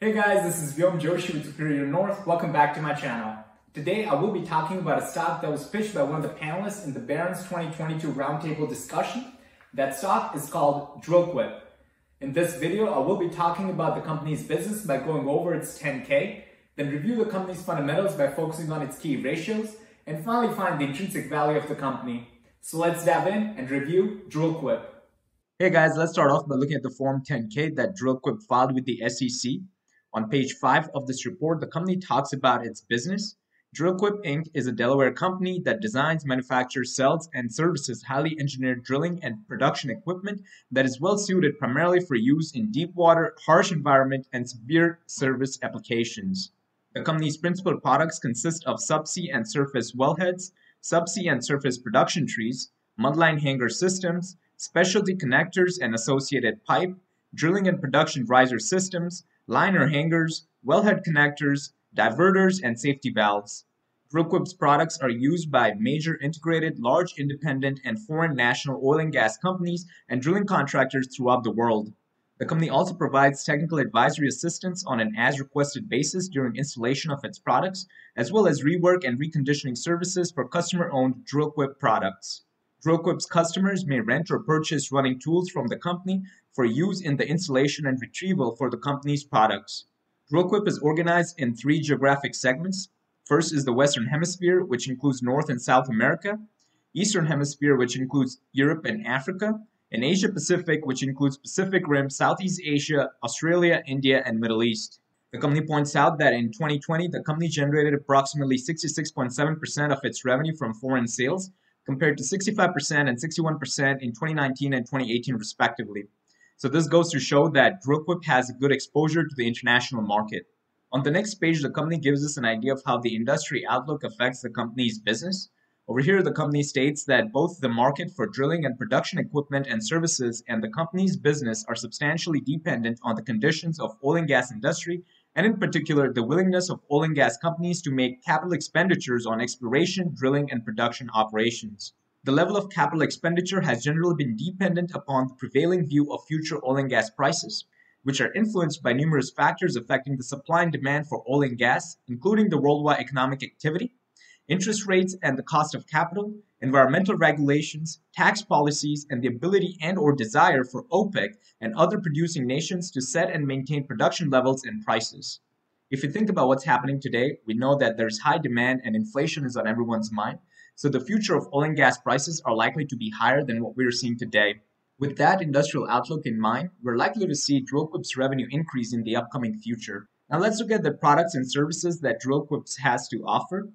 Hey guys, this is Vyom Joshi with Superior North. Welcome back to my channel. Today I will be talking about a stock that was pitched by one of the panelists in the Barron's 2022 roundtable discussion. That stock is called Dril-Quip. In this video, I will be talking about the company's business by going over its 10K, then review the company's fundamentals by focusing on its key ratios, and finally find the intrinsic value of the company. So let's dive in and review Dril-Quip. Hey guys, let's start off by looking at the Form 10K that Dril-Quip filed with the SEC. On page 5 of this report, the company talks about its business. Dril-Quip Inc. is a Delaware company that designs, manufactures, sells, and services highly engineered drilling and production equipment that is well suited primarily for use in deep water, harsh environment, and severe service applications. The company's principal products consist of subsea and surface wellheads, subsea and surface production trees, mudline hanger systems, specialty connectors and associated pipe, drilling and production riser systems, liner hangers, wellhead connectors, diverters, and safety valves. Dril-Quip's products are used by major integrated, large independent, and foreign national oil and gas companies and drilling contractors throughout the world. The company also provides technical advisory assistance on an as requested basis during installation of its products, as well as rework and reconditioning services for customer owned Dril-Quip products. Dril-Quip's customers may rent or purchase running tools from the company for use in the installation and retrieval for the company's products. Dril-Quip is organized in three geographic segments. First is the Western Hemisphere, which includes North and South America, Eastern Hemisphere, which includes Europe and Africa, and Asia Pacific, which includes Pacific Rim, Southeast Asia, Australia, India, and Middle East. The company points out that in 2020, the company generated approximately 66.7% of its revenue from foreign sales, compared to 65% and 61% in 2019 and 2018 respectively. So this goes to show that Dril-Quip has a good exposure to the international market. On the next page, the company gives us an idea of how the industry outlook affects the company's business. Over here, the company states that both the market for drilling and production equipment and services and the company's business are substantially dependent on the conditions of oil and gas industry and in particular the willingness of oil and gas companies to make capital expenditures on exploration, drilling, and production operations. The level of capital expenditure has generally been dependent upon the prevailing view of future oil and gas prices, which are influenced by numerous factors affecting the supply and demand for oil and gas, including the worldwide economic activity, interest rates and the cost of capital, environmental regulations, tax policies, and the ability and or desire for OPEC and other producing nations to set and maintain production levels and prices. If you think about what's happening today, we know that there's high demand and inflation is on everyone's mind. So the future of oil and gas prices are likely to be higher than what we're seeing today. With that industrial outlook in mind, we're likely to see Dril-Quip's revenue increase in the upcoming future. Now let's look at the products and services that Dril-Quip has to offer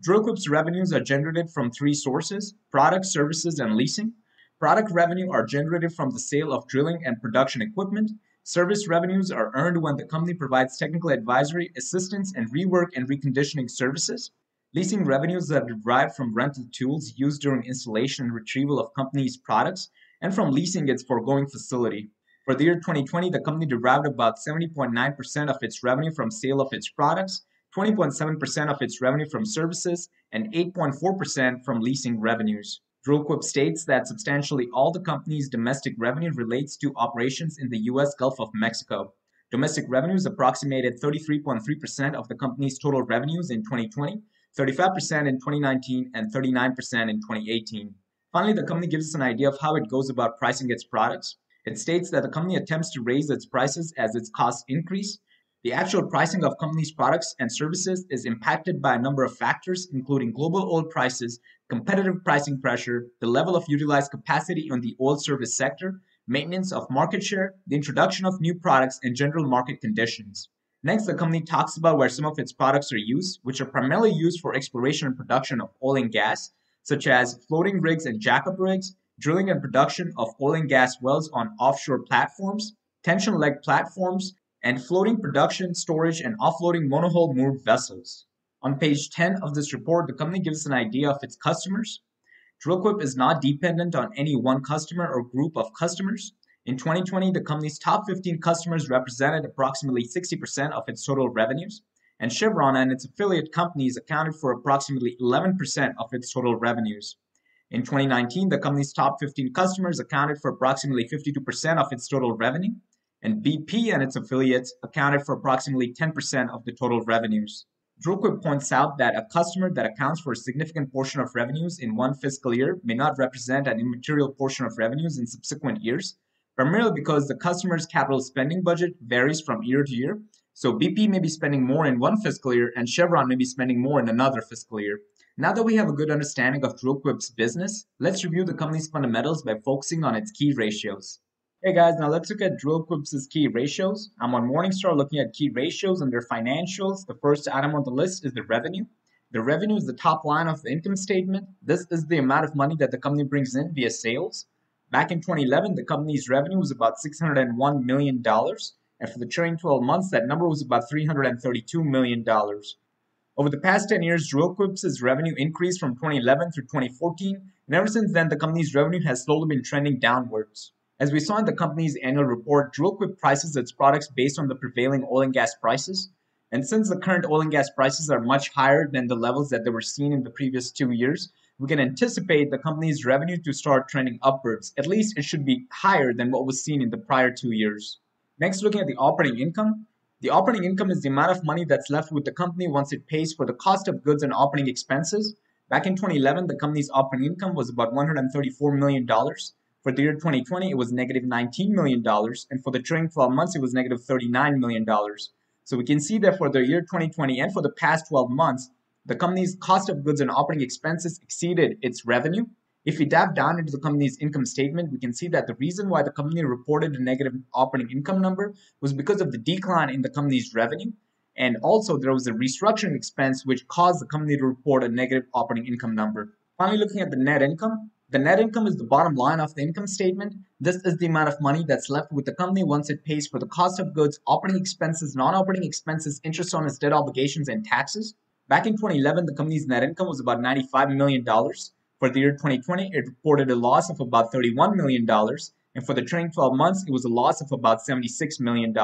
Dril-Quip's revenues are generated from three sources products, services, and leasing. Product revenue are generated from the sale of drilling and production equipment. Service revenues are earned when the company provides technical advisory, assistance, and rework and reconditioning services. Leasing revenues are derived from rental tools used during installation and retrieval of company's products and from leasing its foregoing facility. For the year 2020, the company derived about 70.9% of its revenue from sale of its products 20.7% of its revenue from services, and 8.4% from leasing revenues. Dril-Quip states that substantially all the company's domestic revenue relates to operations in the U.S. Gulf of Mexico. Domestic revenues approximated 33.3% of the company's total revenues in 2020, 35% in 2019, and 39% in 2018. Finally, the company gives us an idea of how it goes about pricing its products. It states that the company attempts to raise its prices as its costs increase, the actual pricing of companies' products and services is impacted by a number of factors, including global oil prices, competitive pricing pressure, the level of utilized capacity in the oil service sector, maintenance of market share, the introduction of new products, and general market conditions. Next, the company talks about where some of its products are used, which are primarily used for exploration and production of oil and gas, such as floating rigs and jackup rigs, drilling and production of oil and gas wells on offshore platforms, tension leg platforms, and floating production, storage, and offloading monohull moored vessels. On page 10 of this report, the company gives an idea of its customers. Dril-Quip is not dependent on any one customer or group of customers. In 2020, the company's top 15 customers represented approximately 60% of its total revenues, and Chevron and its affiliate companies accounted for approximately 11% of its total revenues. In 2019, the company's top 15 customers accounted for approximately 52% of its total revenue, and BP and its affiliates accounted for approximately 10% of the total revenues. Dril-Quip points out that a customer that accounts for a significant portion of revenues in one fiscal year may not represent an immaterial portion of revenues in subsequent years, primarily because the customer's capital spending budget varies from year to year. So BP may be spending more in one fiscal year and Chevron may be spending more in another fiscal year. Now that we have a good understanding of Dril-Quip's business, let's review the company's fundamentals by focusing on its key ratios. Hey guys, now let's look at Dril-Quip's key ratios. I'm on Morningstar looking at key ratios and their financials. The first item on the list is the revenue. The revenue is the top line of the income statement. This is the amount of money that the company brings in via sales. Back in 2011, the company's revenue was about $601 million. And for the trailing 12 months, that number was about $332 million. Over the past 10 years, Dril-Quip's revenue increased from 2011 through 2014. And ever since then, the company's revenue has slowly been trending downwards. As we saw in the company's annual report, Dril-Quip prices its products based on the prevailing oil and gas prices. And since the current oil and gas prices are much higher than the levels that they were seen in the previous two years, we can anticipate the company's revenue to start trending upwards. At least it should be higher than what was seen in the prior two years. Next, looking at the operating income. The operating income is the amount of money that's left with the company once it pays for the cost of goods and operating expenses. Back in 2011, the company's operating income was about $134 million. For the year 2020, it was negative $19 million, and for the trailing 12 months, it was negative $39 million. So we can see that for the year 2020 and for the past 12 months, the company's cost of goods and operating expenses exceeded its revenue. If we dive down into the company's income statement, we can see that the reason why the company reported a negative operating income number was because of the decline in the company's revenue. And also, there was a restructuring expense which caused the company to report a negative operating income number. Finally, looking at the net income, the net income is the bottom line of the income statement. This is the amount of money that's left with the company once it pays for the cost of goods, operating expenses, non-operating expenses, interest on its debt obligations, and taxes. Back in 2011, the company's net income was about $95 million. For the year 2020, it reported a loss of about $31 million. And for the trailing 12 months, it was a loss of about $76 million.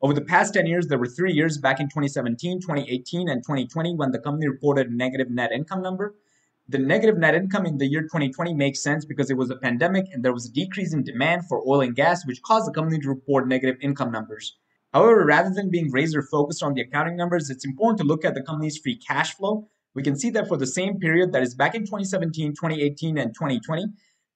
Over the past 10 years, there were three years back in 2017, 2018, and 2020 when the company reported a negative net income number. The negative net income in the year 2020 makes sense because it was a pandemic and there was a decrease in demand for oil and gas, which caused the company to report negative income numbers. However, rather than being razor focused on the accounting numbers, it's important to look at the company's free cash flow. We can see that for the same period, that is back in 2017, 2018, and 2020,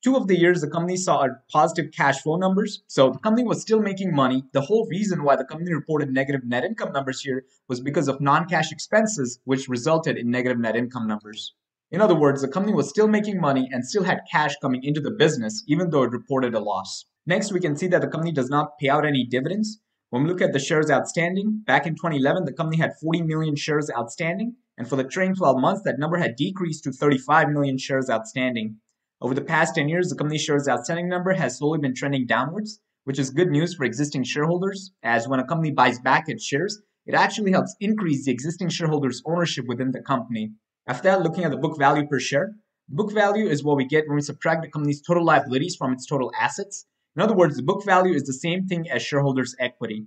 two of the years the company saw positive cash flow numbers. So the company was still making money. The whole reason why the company reported negative net income numbers here was because of non cash expenses, which resulted in negative net income numbers. In other words, the company was still making money and still had cash coming into the business, even though it reported a loss. Next, we can see that the company does not pay out any dividends. When we look at the shares outstanding, back in 2011, the company had 40 million shares outstanding, and for the trailing 12 months, that number had decreased to 35 million shares outstanding. Over the past 10 years, the company's shares outstanding number has slowly been trending downwards, which is good news for existing shareholders, as when a company buys back its shares, it actually helps increase the existing shareholders' ownership within the company. After that, looking at the book value per share. Book value is what we get when we subtract the company's total liabilities from its total assets. In other words, the book value is the same thing as shareholders' equity.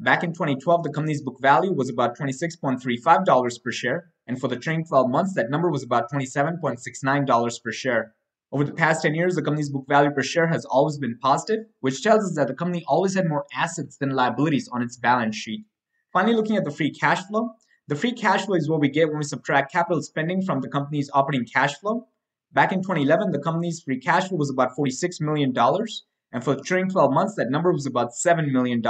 Back in 2012, the company's book value was about $26.35 per share, and for the trailing 12 months, that number was about $27.69 per share. Over the past 10 years, the company's book value per share has always been positive, which tells us that the company always had more assets than liabilities on its balance sheet. Finally, looking at the free cash flow, the free cash flow is what we get when we subtract capital spending from the company's operating cash flow. Back in 2011, the company's free cash flow was about $46 million, and for the trailing 12 months, that number was about $7 million.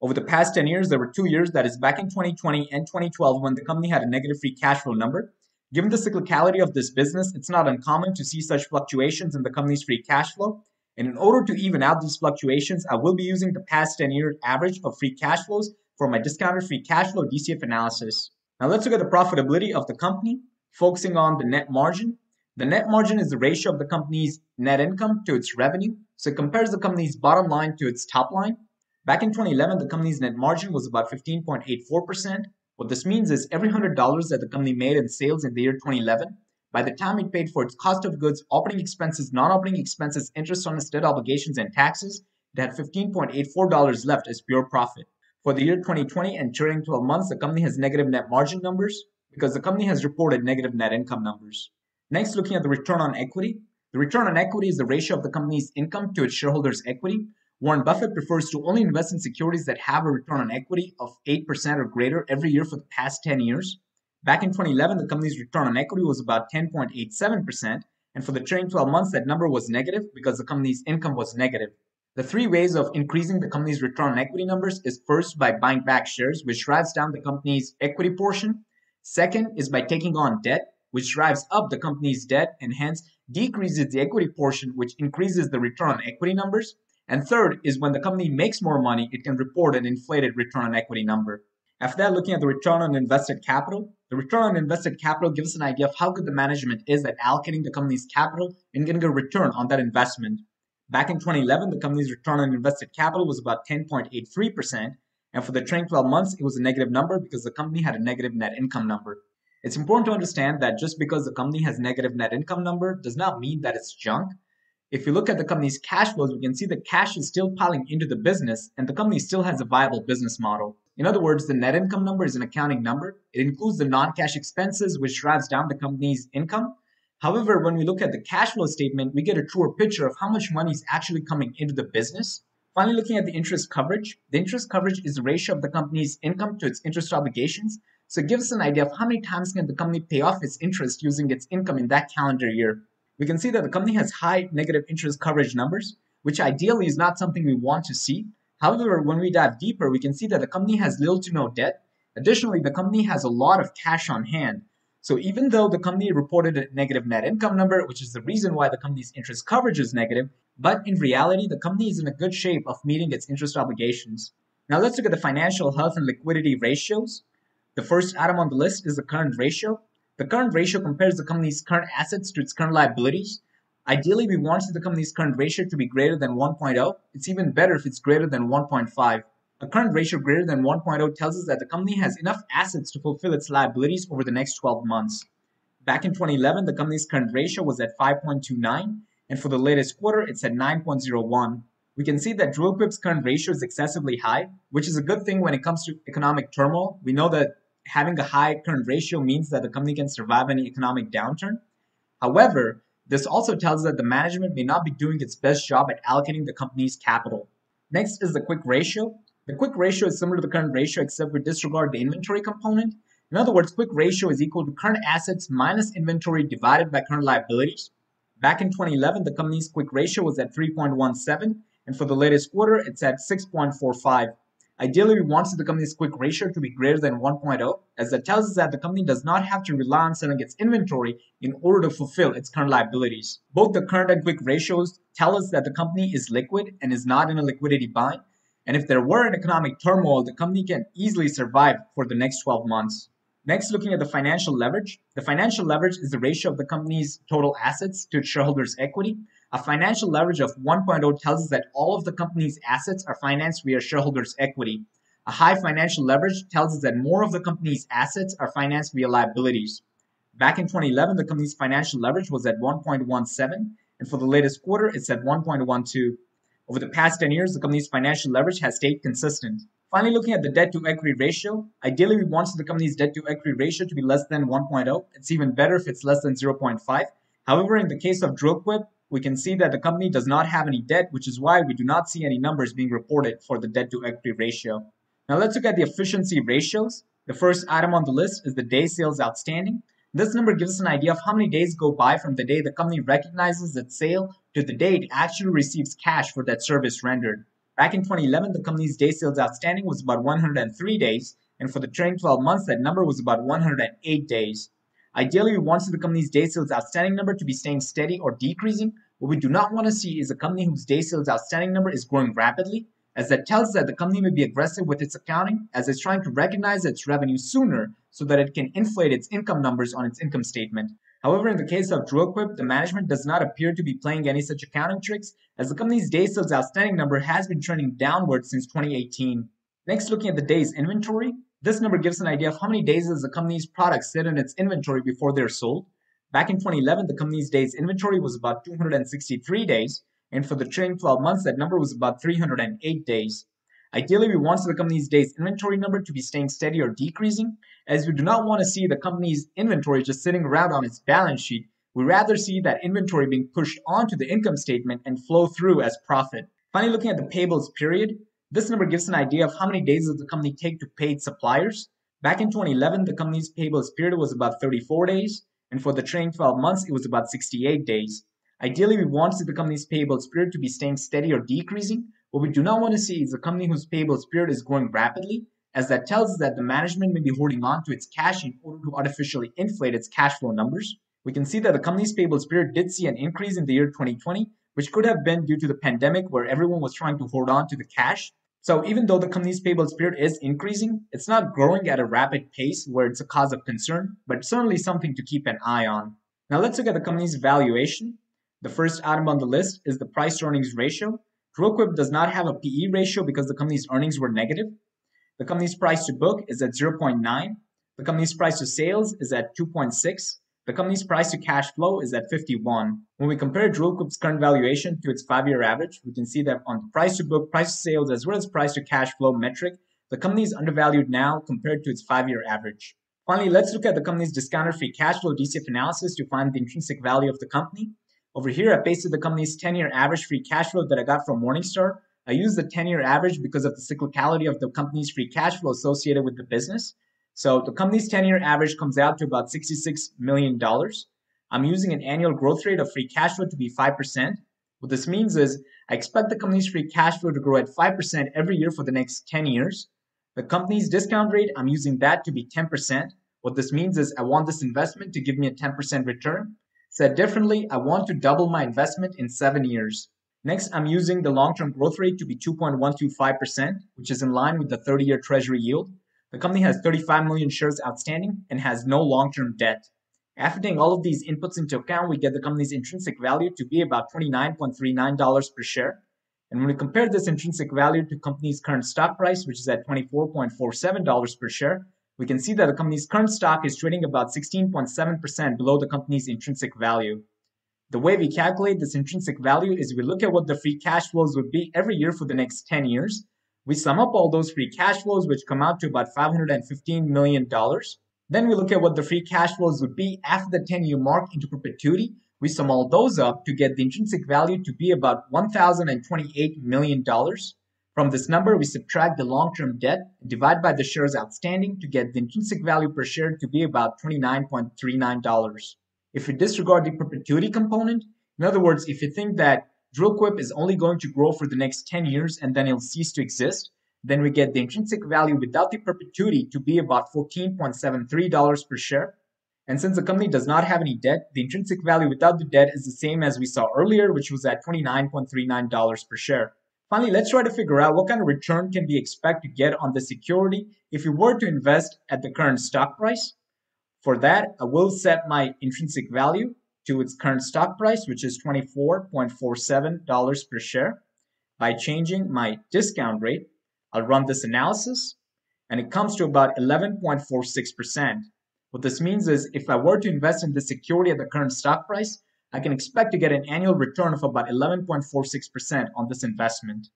Over the past 10 years, there were two years, that is back in 2020 and 2012, when the company had a negative free cash flow number. Given the cyclicality of this business, it's not uncommon to see such fluctuations in the company's free cash flow. And in order to even out these fluctuations, I will be using the past 10 year average of free cash flows for my discounted free cash flow DCF analysis. Now let's look at the profitability of the company, focusing on the net margin. The net margin is the ratio of the company's net income to its revenue. So it compares the company's bottom line to its top line. Back in 2011, the company's net margin was about 15.84%. What this means is every $100 that the company made in sales in the year 2011, by the time it paid for its cost of goods, operating expenses, non operating expenses, interest on its debt obligations, and taxes, it had $15.84 left as pure profit. For the year 2020 and during 12 months, the company has negative net margin numbers because the company has reported negative net income numbers. Next, looking at the return on equity. The return on equity is the ratio of the company's income to its shareholders' equity. Warren Buffett prefers to only invest in securities that have a return on equity of 8% or greater every year for the past 10 years. Back in 2011, the company's return on equity was about 10.87%, and for the trailing 12 months, that number was negative because the company's income was negative. The three ways of increasing the company's return on equity numbers is first by buying back shares, which drives down the company's equity portion. Second is by taking on debt, which drives up the company's debt and hence decreases the equity portion, which increases the return on equity numbers. And third is when the company makes more money, it can report an inflated return on equity number. After that, looking at the return on invested capital, the return on invested capital gives us an idea of how good the management is at allocating the company's capital and getting a return on that investment. Back in 2011, the company's return on invested capital was about 10.83%, and for the trailing 12 months, it was a negative number because the company had a negative net income number. It's important to understand that just because the company has negative net income number does not mean that it's junk. If you look at the company's cash flows, we can see the cash is still piling into the business and the company still has a viable business model. In other words, the net income number is an accounting number. It includes the non-cash expenses, which drives down the company's income. However, when we look at the cash flow statement, we get a truer picture of how much money is actually coming into the business. Finally, looking at the interest coverage, the interest coverage is the ratio of the company's income to its interest obligations. So it gives us an idea of how many times can the company pay off its interest using its income in that calendar year. We can see that the company has high negative interest coverage numbers, which ideally is not something we want to see. However, when we dive deeper, we can see that the company has little to no debt. Additionally, the company has a lot of cash on hand. So even though the company reported a negative net income number, which is the reason why the company's interest coverage is negative, but in reality, the company is in a good shape of meeting its interest obligations. Now let's look at the financial health and liquidity ratios. The first item on the list is the current ratio. The current ratio compares the company's current assets to its current liabilities. Ideally, we want the company's current ratio to be greater than 1.0. It's even better if it's greater than 1.5. A current ratio greater than 1.0 tells us that the company has enough assets to fulfill its liabilities over the next 12 months. Back in 2011, the company's current ratio was at 5.29, and for the latest quarter, it's at 9.01 we can see that Dril-Quip's current ratio is excessively high, which is a good thing when it comes to economic turmoil. We know that having a high current ratio means that the company can survive any economic downturn. However, this also tells us that the management may not be doing its best job at allocating the company's capital. Next is the quick ratio. The quick ratio is similar to the current ratio except we disregard the inventory component. In other words, quick ratio is equal to current assets minus inventory divided by current liabilities. Back in 2011, the company's quick ratio was at 3.17 and for the latest quarter, it's at 6.45. Ideally, we want the company's quick ratio to be greater than 1.0, as that tells us that the company does not have to rely on selling its inventory in order to fulfill its current liabilities. Both the current and quick ratios tell us that the company is liquid and is not in a liquidity bind. And if there were an economic turmoil, the company can easily survive for the next 12 months. Next, looking at the financial leverage. The financial leverage is the ratio of the company's total assets to its shareholders' equity. A financial leverage of 1.0 tells us that all of the company's assets are financed via shareholders' equity. A high financial leverage tells us that more of the company's assets are financed via liabilities. Back in 2011, the company's financial leverage was at 1.17, and for the latest quarter, it's at 1.12. Over the past 10 years, the company's financial leverage has stayed consistent. Finally, looking at the debt to equity ratio, ideally we want the company's debt to equity ratio to be less than 1.0. It's even better if it's less than 0.5. However, in the case of Dril-Quip, we can see that the company does not have any debt, which is why we do not see any numbers being reported for the debt to equity ratio. Now let's look at the efficiency ratios. The first item on the list is the day sales outstanding. This number gives us an idea of how many days go by from the day the company recognizes its sale to the day it actually receives cash for that service rendered. Back in 2011, the company's day sales outstanding was about 103 days, and for the trailing 12 months, that number was about 108 days. Ideally, we want the company's day sales outstanding number to be staying steady or decreasing, what we do not want to see is a company whose day sales outstanding number is growing rapidly, as that tells us that the company may be aggressive with its accounting, as it's trying to recognize its revenue sooner so that it can inflate its income numbers on its income statement. However, in the case of Dril-Quip, the management does not appear to be playing any such accounting tricks, as the company's day sales outstanding number has been trending downward since 2018. Next, looking at the days inventory, this number gives an idea of how many days does the company's products sit in its inventory before they're sold. Back in 2011, the company's days inventory was about 263 days, and for the trailing 12 months, that number was about 308 days. Ideally, we want the company's days inventory number to be staying steady or decreasing, as we do not want to see the company's inventory just sitting around on its balance sheet. We rather see that inventory being pushed onto the income statement and flow through as profit. Finally, looking at the payables period, this number gives an idea of how many days does the company take to pay its suppliers. Back in 2011, the company's payables period was about 34 days, and for the trailing 12 months, it was about 68 days. Ideally, we want the company's payables period to be staying steady or decreasing. What we do not want to see is a company whose payables period is growing rapidly, as that tells us that the management may be holding on to its cash in order to artificially inflate its cash flow numbers. We can see that the company's payables period did see an increase in the year 2020, which could have been due to the pandemic where everyone was trying to hold on to the cash. So even though the company's payables period is increasing, it's not growing at a rapid pace where it's a cause of concern, but certainly something to keep an eye on. Now let's look at the company's valuation. The first item on the list is the price earnings ratio. Dril-Quip does not have a PE ratio because the company's earnings were negative. The company's price to book is at 0.9. The company's price to sales is at 2.6. The company's price to cash flow is at 51. When we compare Dril-Quip's current valuation to its five-year average, we can see that on the price to book, price to sales, as well as price to cash flow metric, the company is undervalued now compared to its five-year average. Finally, let's look at the company's discounted free cash flow DCF analysis to find the intrinsic value of the company. Over here, I pasted the company's 10-year average free cash flow that I got from Morningstar. I used the 10-year average because of the cyclicality of the company's free cash flow associated with the business. So the company's 10-year average comes out to about $66 million. I'm using an annual growth rate of free cash flow to be 5%. What this means is I expect the company's free cash flow to grow at 5% every year for the next 10 years. The company's discount rate, I'm using that to be 10%. What this means is I want this investment to give me a 10% return. Said differently, I want to double my investment in seven years. Next, I'm using the long-term growth rate to be 2.125%, which is in line with the 30-year treasury yield. The company has 35 million shares outstanding and has no long-term debt. After taking all of these inputs into account, we get the company's intrinsic value to be about $29.39 per share. And when we compare this intrinsic value to company's current stock price, which is at $24.47 per share, we can see that the company's current stock is trading about 16.7% below the company's intrinsic value. The way we calculate this intrinsic value is we look at what the free cash flows would be every year for the next 10 years, we sum up all those free cash flows, which come out to about $515 million. Then we look at what the free cash flows would be after the 10 year mark into perpetuity. We sum all those up to get the intrinsic value to be about $1,028 million. From this number, we subtract the long term debt, divide by the shares outstanding to get the intrinsic value per share to be about $29.39. If we disregard the perpetuity component, in other words, if you think that Dril-Quip is only going to grow for the next 10 years and then it'll cease to exist, then we get the intrinsic value without the perpetuity to be about $14.73 per share. And since the company does not have any debt, the intrinsic value without the debt is the same as we saw earlier, which was at $29.39 per share. Finally, let's try to figure out what kind of return can we expect to get on the security if we were to invest at the current stock price. For that, I will set my intrinsic value to its current stock price, which is $24.47 per share. By changing my discount rate, I'll run this analysis and it comes to about 11.46%. What this means is if I were to invest in the security at the current stock price, I can expect to get an annual return of about 11.46% on this investment.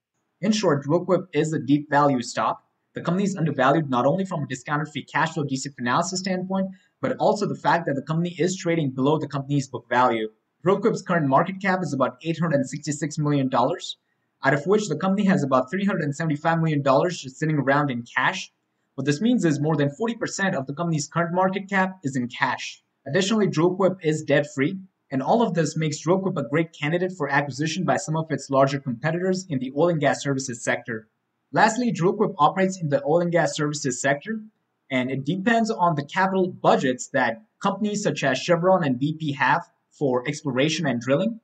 In short, Dril-Quip is a deep value stock. The company is undervalued not only from a discounted free cash flow DCF analysis standpoint, but also the fact that the company is trading below the company's book value. Dril-Quip's current market cap is about $866 million, out of which the company has about $375 million just sitting around in cash. What this means is more than 40% of the company's current market cap is in cash. Additionally, Dril-Quip is debt-free, and all of this makes Dril-Quip a great candidate for acquisition by some of its larger competitors in the oil and gas services sector. Lastly, Dril-Quip operates in the oil and gas services sector, and it depends on the capital budgets that companies such as Chevron and BP have for exploration and drilling.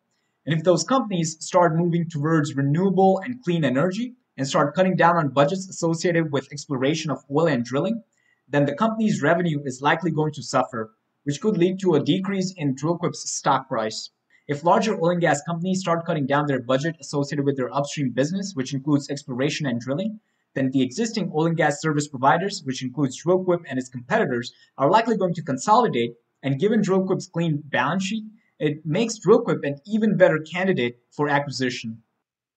And if those companies start moving towards renewable and clean energy and start cutting down on budgets associated with exploration of oil and drilling, then the company's revenue is likely going to suffer, which could lead to a decrease in Dril-Quip's stock price. If larger oil and gas companies start cutting down their budget associated with their upstream business, which includes exploration and drilling, then the existing oil and gas service providers, which includes Dril-Quip and its competitors, are likely going to consolidate. And given Dril-Quip's clean balance sheet, it makes Dril-Quip an even better candidate for acquisition.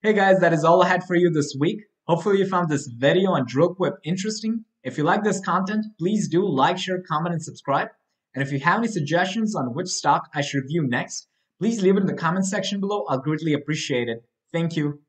Hey guys, that is all I had for you this week. Hopefully you found this video on Dril-Quip interesting. If you like this content, please do like, share, comment, and subscribe. And if you have any suggestions on which stock I should review next, please leave it in the comment section below. I'll greatly appreciate it. Thank you.